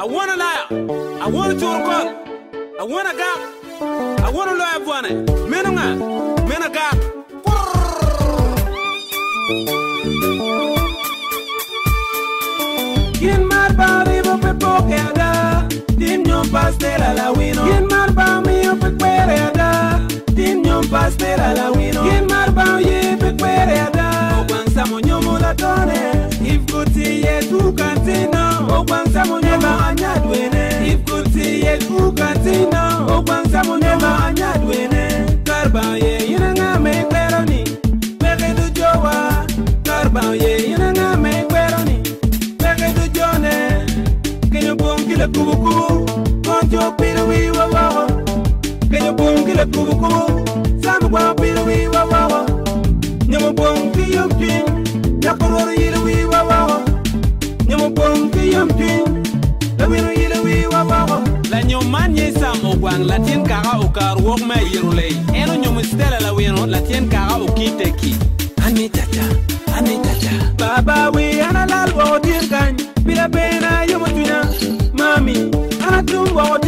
I wanna lie, I wanna do to record, I wanna go, I wanna lie, wanna, menunga, menaga. Quien pastel win. yekukatina ukwangsamunema anyadwene karba ye yinanga meikweroni pekedu jowa karba ye yinanga meikweroni pekedu jone kenyo bungile kubukubu konjo pilu wiwowo kenyo bungile kubukubu sang o gwang la tien kaga o kar wok ma yirule eno nyom stela la wino la tien kaga o kite ki ani tata ani tata baba we ana lal wo dir kan bila pena yom tuna mami ana tum wo dir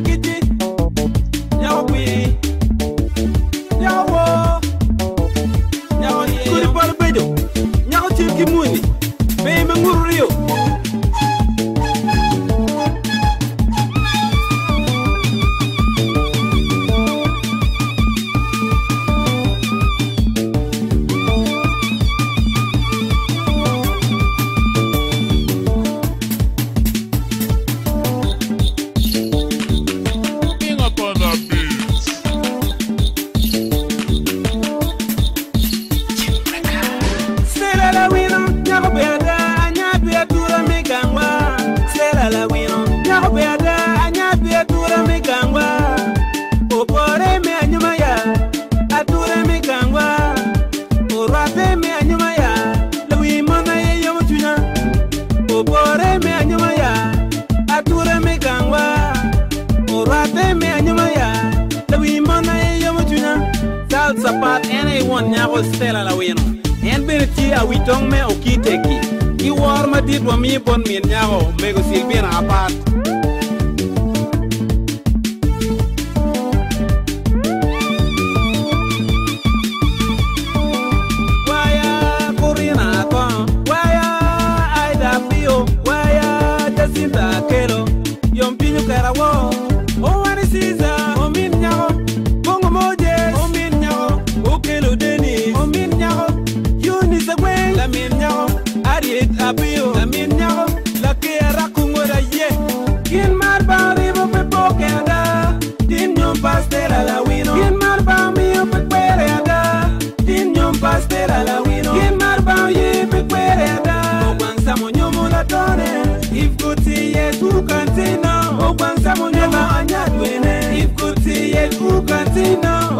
make it nakubeata anyapiatura migangwa upoleme anyuma ya atura migangwa urwateme anyuma ya lewimona yeyo mutunya upoleme anyuma ya atura migangwa urwateme anyuma ya lewimona yeyo mutunya sautsapat ene iwon nyako stela lawino en bene ti awi tong me okiteki ki wor madit wamii bon min nyako mego sil bin apat Pero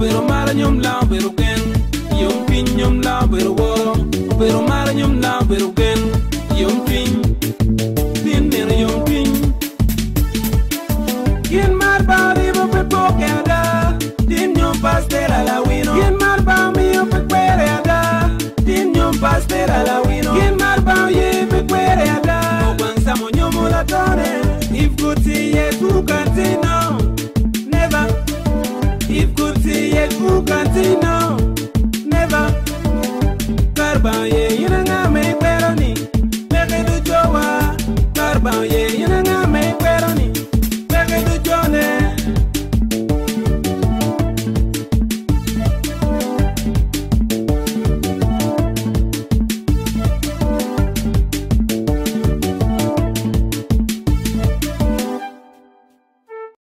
pero marañón la pero que